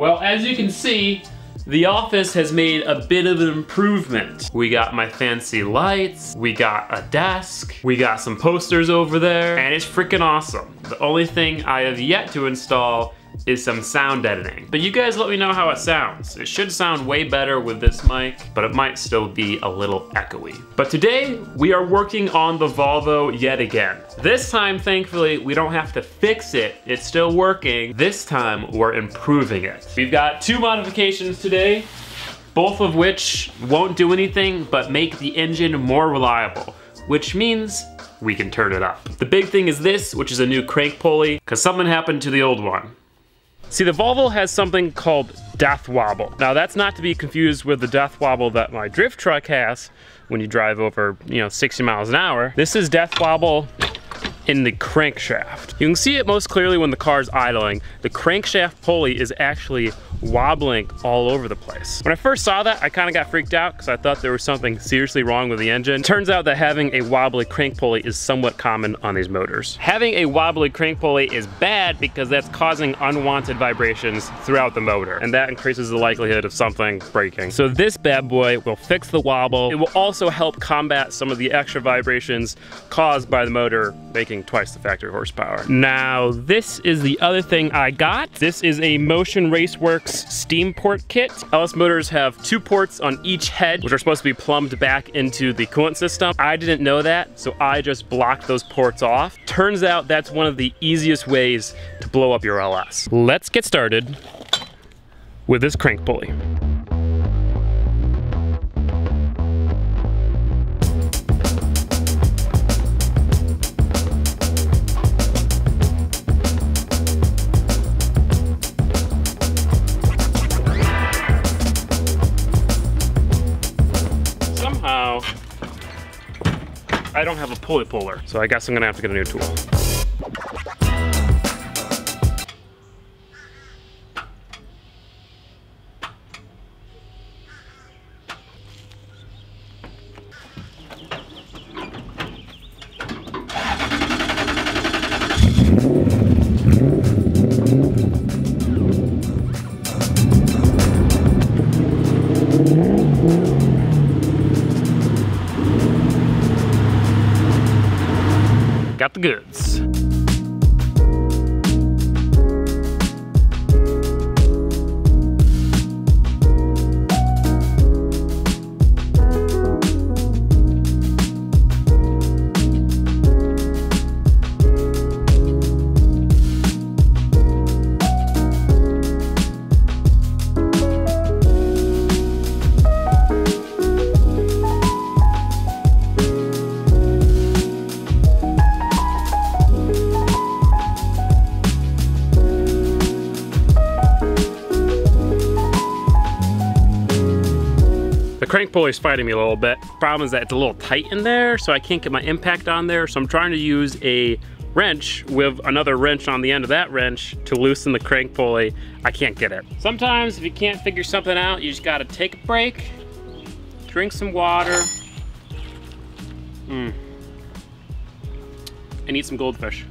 Well, as you can see, the office has made a bit of an improvement. We got my fancy lights, we got a desk, we got some posters over there, and it's freaking awesome. The only thing I have yet to install is some sound editing. But you guys let me know how it sounds. It should sound way better with this mic, but it might still be a little echoey. But today, we are working on the Volvo yet again. This time, thankfully, we don't have to fix it. It's still working. This time, we're improving it. We've got two modifications today, both of which won't do anything but make the engine more reliable, which means we can turn it up. The big thing is this, which is a new crank pulley, because something happened to the old one. See, the Volvo has something called death wobble. Now that's not to be confused with the death wobble that my drift truck has when you drive over, you know, 60 miles an hour. This is death wobble in the crankshaft. You can see it most clearly when the car is idling. The crankshaft pulley is actually wobbling all over the place. When I first saw that, I kind of got freaked out because I thought there was something seriously wrong with the engine. Turns out that having a wobbly crank pulley is somewhat common on these motors. Having a wobbly crank pulley is bad because that's causing unwanted vibrations throughout the motor, and that increases the likelihood of something breaking. So this bad boy will fix the wobble. It will also help combat some of the extra vibrations caused by the motor making twice the factory horsepower. Now, this is the other thing I got. This is a Motion Raceworks steam port kit. LS Motors have two ports on each head, which are supposed to be plumbed back into the coolant system. I didn't know that, so I just blocked those ports off. Turns out that's one of the easiest ways to blow up your LS. Let's get started with this crank pulley. Don't have a pulley puller, so I guess I'm gonna have to get a new tool. Got the goods. Crank pulley is fighting me a little bit. Problem is that it's a little tight in there, so I can't get my impact on there. So I'm trying to use a wrench with another wrench on the end of that wrench to loosen the crank pulley. I can't get it. Sometimes if you can't figure something out, you just gotta take a break, drink some water, mm, and eat some goldfish.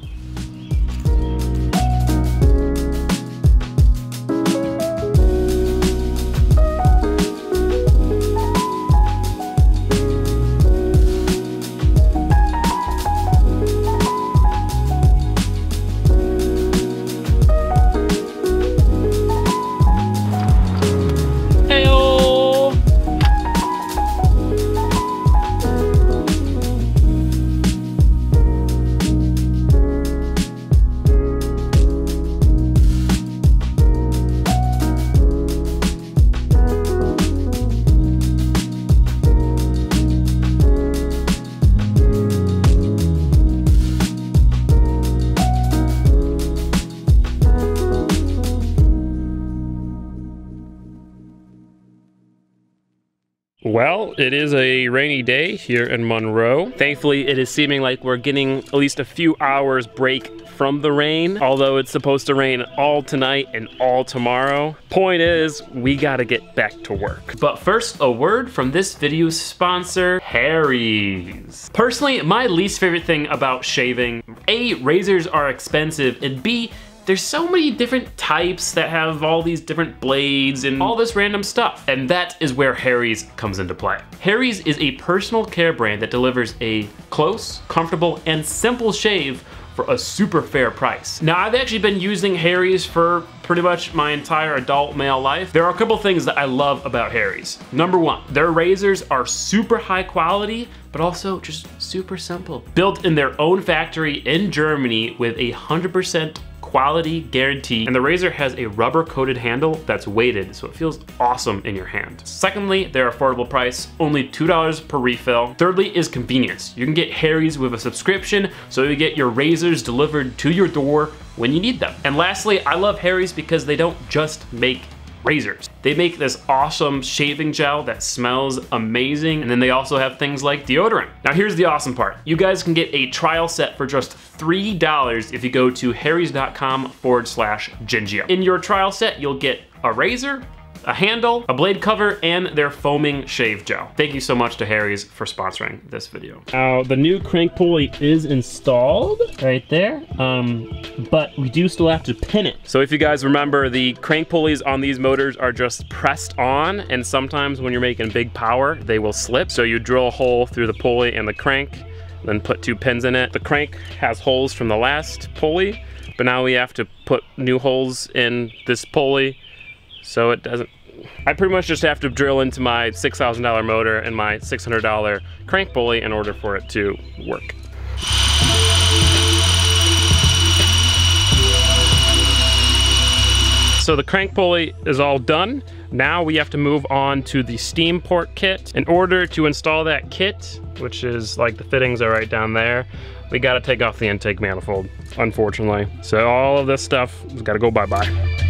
Well, it is a rainy day here in Monroe. Thankfully, it is seeming like we're getting at least a few hours break from the rain, although it's supposed to rain all tonight and all tomorrow. Point is, we gotta get back to work. But first, a word from this video's sponsor, Harry's. Personally, my least favorite thing about shaving, A, razors are expensive, and B, there's so many different types that have all these different blades and all this random stuff. And that is where Harry's comes into play. Harry's is a personal care brand that delivers a close, comfortable, and simple shave for a super fair price. Now, I've actually been using Harry's for pretty much my entire adult male life. There are a couple things that I love about Harry's. Number one, their razors are super high quality, but also just super simple. Built in their own factory in Germany with a 100% quality guarantee, and the razor has a rubber coated handle that's weighted, so it feels awesome in your hand. Secondly, their affordable price, only $2 per refill. Thirdly is convenience. You can get Harry's with a subscription, so you get your razors delivered to your door when you need them. And lastly, I love Harry's because they don't just make razors. They make this awesome shaving gel that smells amazing, and then they also have things like deodorant. Now here's the awesome part. You guys can get a trial set for just $3 if you go to harrys.com forward slash Gingium. In your trial set, you'll get a razor, a handle, a blade cover, and their foaming shave gel. Thank you so much to Harry's for sponsoring this video. Now, the new crank pulley is installed right there, um, but we do still have to pin it. So if you guys remember, the crank pulleys on these motors are just pressed on, and sometimes when you're making big power, they will slip. So you drill a hole through the pulley and the crank, then put two pins in it. The crank has holes from the last pulley, but now we have to put new holes in this pulley so it doesn't I pretty much just have to drill into my $6,000 motor and my $600 crank pulley in order for it to work. So the crank pulley is all done. Now we have to move on to the steam port kit. In order to install that kit, which is like the fittings are right down there, we gotta take off the intake manifold, unfortunately. So all of this stuff has gotta go bye-bye.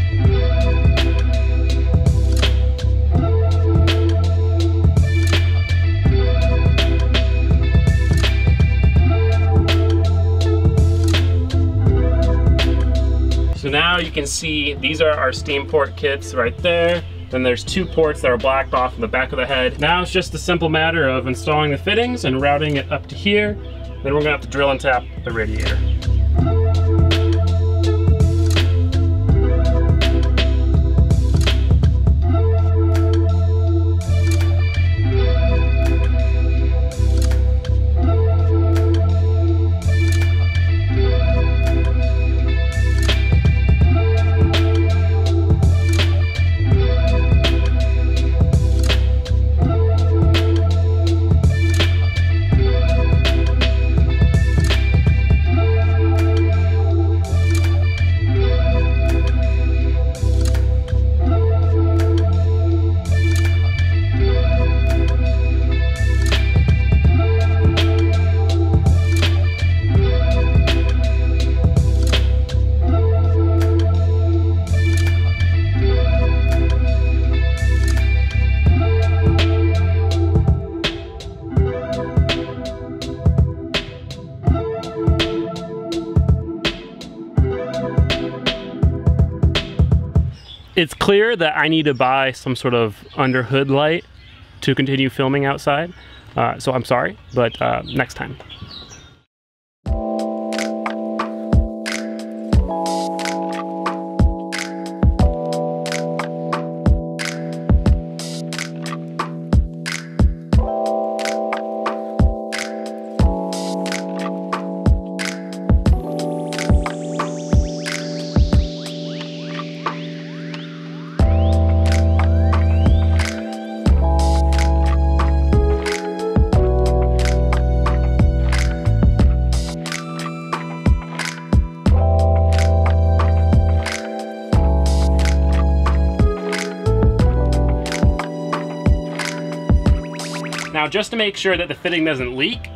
You can see these are our steam port kits right there. Then there's two ports that are blacked off in the back of the head. Now it's just a simple matter of installing the fittings and routing it up to here. Then we're gonna have to drill and tap the radiator. It's clear that I need to buy some sort of under hood light to continue filming outside. Uh, so I'm sorry, but uh, next time. Now just to make sure that the fitting doesn't leak,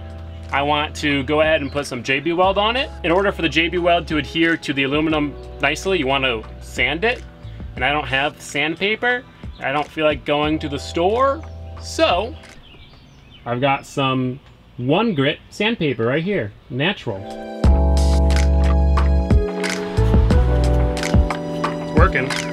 I want to go ahead and put some JB Weld on it. In order for the JB Weld to adhere to the aluminum nicely, you want to sand it. And I don't have sandpaper. I don't feel like going to the store. So, I've got some one grit sandpaper right here, natural. It's working.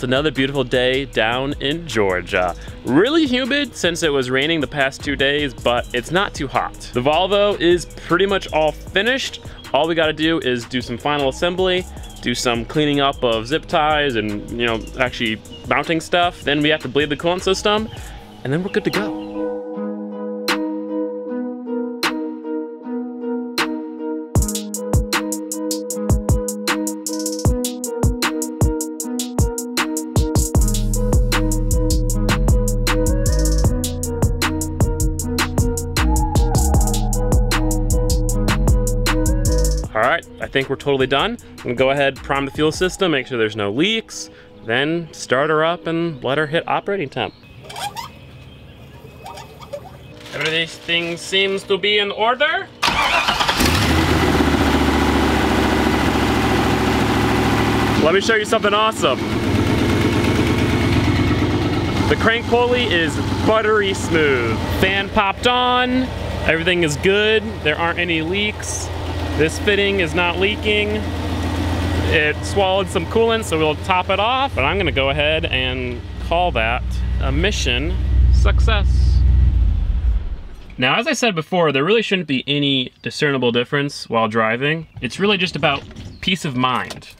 It's another beautiful day down in Georgia. Really humid since it was raining the past two days, but it's not too hot. The Volvo is pretty much all finished. All we gotta do is do some final assembly, do some cleaning up of zip ties and, you know, actually mounting stuff. Then we have to bleed the coolant system, and then we're good to go. Think we're totally done. I'm gonna go ahead, prime the fuel system, make sure there's no leaks, then start her up and let her hit operating temp. Everything seems to be in order. Let me show you something awesome. The crank pulley is buttery smooth. Fan popped on, everything is good, there aren't any leaks. This fitting is not leaking. It swallowed some coolant, so we'll top it off. But I'm gonna go ahead and call that a mission success. Now, as I said before, there really shouldn't be any discernible difference while driving. It's really just about peace of mind.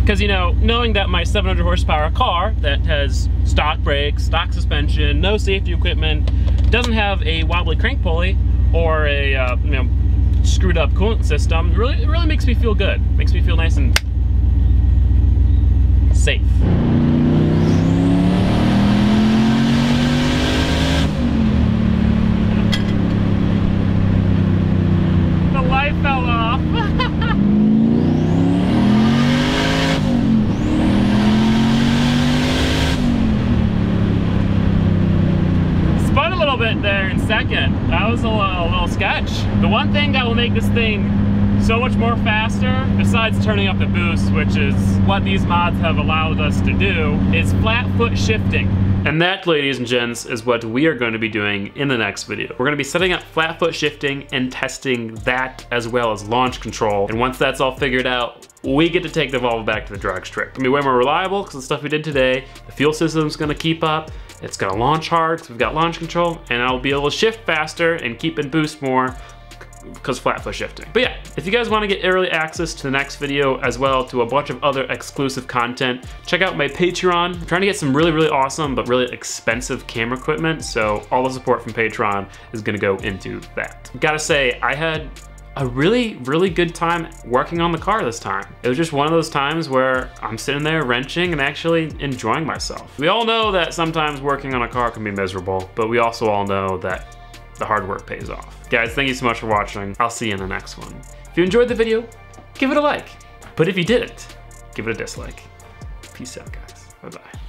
Because, you know, knowing that my 700 horsepower car that has stock brakes, stock suspension, no safety equipment, doesn't have a wobbly crank pulley or a uh, you know screwed up coolant system, really, it really makes me feel good. Makes me feel nice and safe. The light fell off. spun a little bit there in second. That was a little, a little sketch. The one thing that will make this thing so much more faster, besides turning up the boost, which is what these mods have allowed us to do, is flat foot shifting. And that, ladies and gents, is what we are going to be doing in the next video. We're going to be setting up flat foot shifting and testing that as well as launch control. And once that's all figured out, we get to take the Volvo back to the drag strip. Gonna be way more reliable because the stuff we did today, the fuel system's gonna keep up, it's gonna launch hard because we've got launch control, and I'll be able to shift faster and keep and boost more because flat foot shifting. But yeah, if you guys want to get early access to the next video as well to a bunch of other exclusive content, check out my Patreon. I'm trying to get some really, really awesome but really expensive camera equipment, so all the support from Patreon is gonna go into that. Gotta say, I had a really, really good time working on the car this time. It was just one of those times where I'm sitting there wrenching and actually enjoying myself. We all know that sometimes working on a car can be miserable, but we also all know that the hard work pays off. Guys, thank you so much for watching. I'll see you in the next one. If you enjoyed the video, give it a like. But if you didn't, give it a dislike. Peace out, guys. Bye-bye.